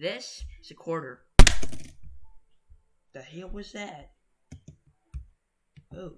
This is a quarter. The hell was that? Oh.